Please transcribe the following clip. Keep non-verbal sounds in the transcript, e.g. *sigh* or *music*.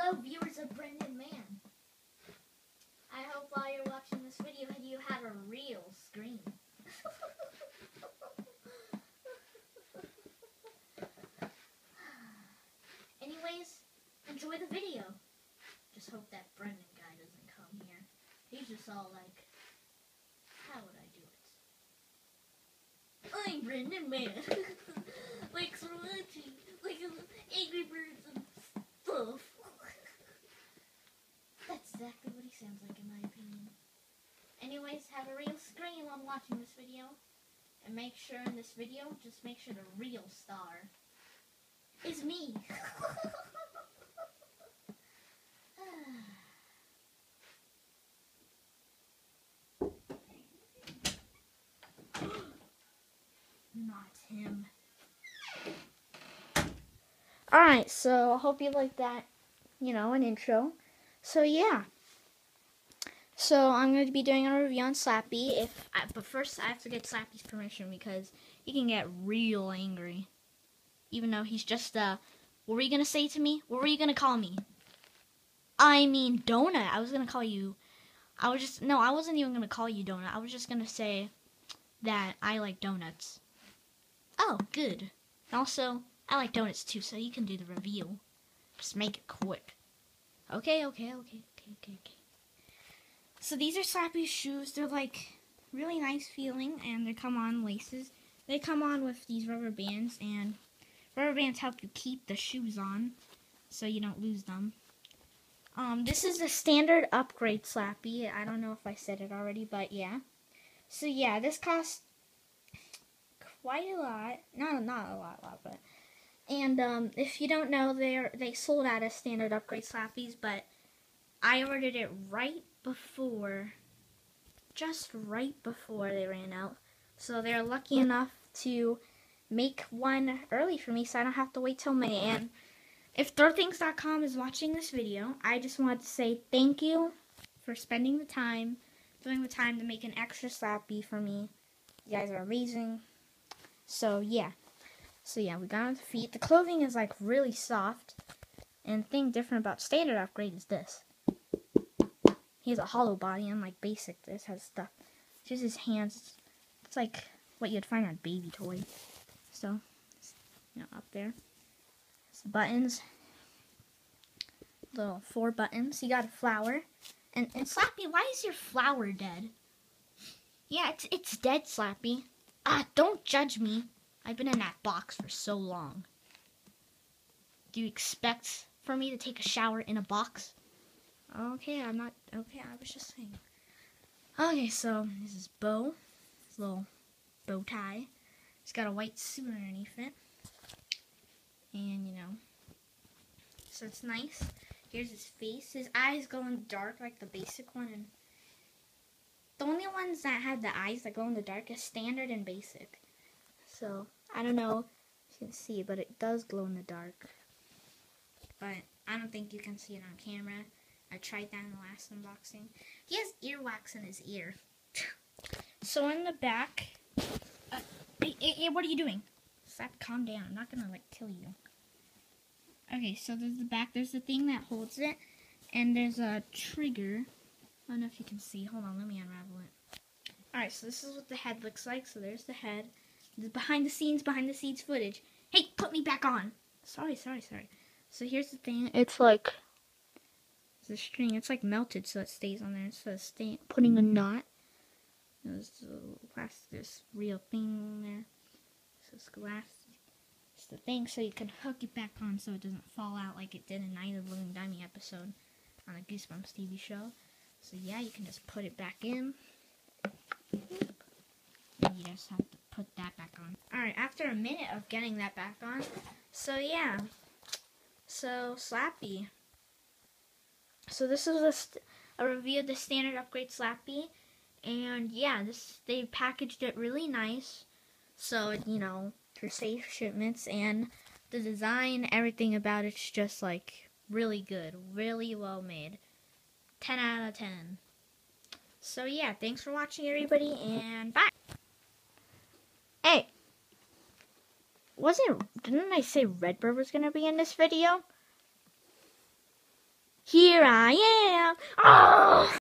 Hello, viewers of Brendan Man. I hope while you're watching this video, you have a real screen. *laughs* Anyways, enjoy the video. Just hope that Brendan guy doesn't come here. He's just all like, how would I do it? I'm Brendan Man. *laughs* like Sriracha, like Angry Birds and stuff. Exactly what he sounds like in my opinion. Anyways, have a real screen while watching this video. And make sure in this video, just make sure the real star is me. *sighs* Not him. Alright, so I hope you like that, you know, an intro. So yeah. So I'm going to be doing a review on Slappy. If I, but first I have to get Slappy's permission because he can get real angry. Even though he's just uh what were you gonna say to me? What were you gonna call me? I mean donut. I was gonna call you I was just no, I wasn't even gonna call you donut. I was just gonna say that I like donuts. Oh, good. Also, I like donuts too, so you can do the review. Just make it quick. Okay, okay, okay, okay, okay, okay. So these are Slappy's shoes. They're like really nice feeling and they come on laces. They come on with these rubber bands and rubber bands help you keep the shoes on so you don't lose them. Um, this is the standard upgrade Slappy. I don't know if I said it already, but yeah. So yeah, this costs quite a lot. No, not a lot, lot, but and um, if you don't know, they they sold out as standard upgrade Slappies, but I ordered it right before, just right before they ran out. So they're lucky enough to make one early for me, so I don't have to wait till May. And if ThrowThings.com is watching this video, I just wanted to say thank you for spending the time, doing the time to make an extra Slappy for me. You guys are amazing. So yeah. So yeah, we got on the feet. The clothing is like really soft. And thing different about standard upgrade is this. He has a hollow body, unlike basic. This has stuff. Just his hands. It's like what you'd find on baby toys. So, you know, up there. It's the buttons. Little four buttons. You got a flower. And, and Slappy, why is your flower dead? Yeah, it's, it's dead, Slappy. Ah, don't judge me. I've been in that box for so long. Do you expect for me to take a shower in a box? Okay, I'm not. Okay, I was just saying. Okay, so this is Bo. His little bow tie. He's got a white suit underneath it. And, you know. So it's nice. Here's his face. His eyes go in dark like the basic one. And the only ones that have the eyes that go in the dark is standard and basic. So, I don't know if you can see, but it does glow in the dark. But I don't think you can see it on camera. I tried that in the last unboxing. He has earwax in his ear. *laughs* so in the back, uh, hey, hey, what are you doing? Stop, calm down. I'm not gonna like kill you. Okay, so there's the back. There's the thing that holds it, and there's a trigger. I don't know if you can see. Hold on, let me unravel it. Alright, so this is what the head looks like. So there's the head. The behind the scenes, behind the scenes footage. Hey, put me back on. Sorry, sorry, sorry. So here's the thing. It's like the string. It's like melted, so it stays on there. So stay putting a mm-hmm. knot. There's the glass. This real thing there. So it's glass. It's the thing, so you can hook it back on, so it doesn't fall out like it did in Night of the Living Dummy episode on the Goosebumps TV show. So yeah, you can just put it back in. And you just have to put that back on. Alright, after a minute of getting that back on, so yeah. So, Slappy. So this is a, a review of the standard upgrade Slappy. And yeah, this they packaged it really nice. So, you know, for safe shipments and the design, everything about it's just like really good, really well made. 10 out of 10. So yeah, thanks for watching everybody and bye. Hey. Wasn't didn't I say Redbird was going to be in this video? Here I am. Oh!